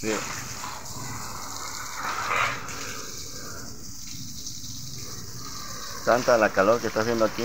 Sí. Tanta la calor que está haciendo aquí.